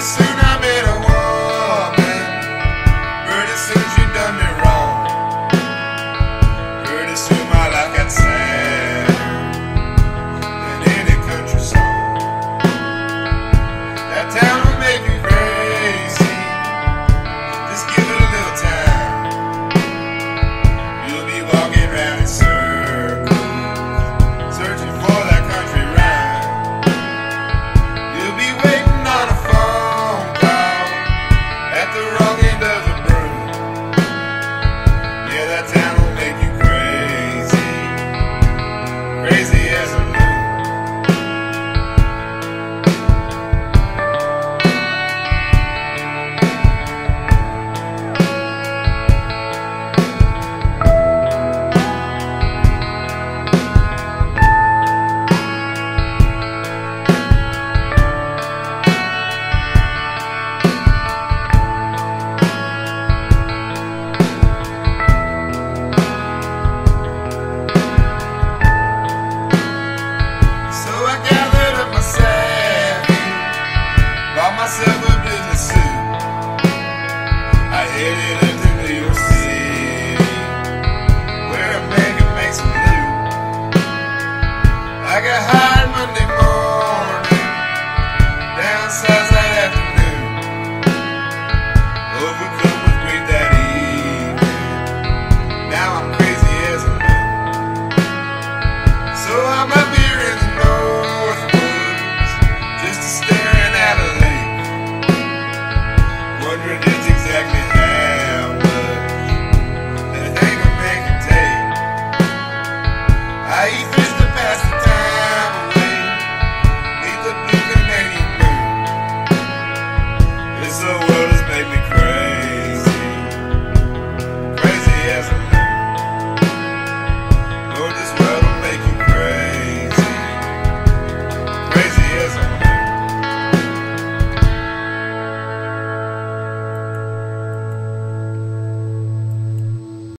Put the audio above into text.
to. says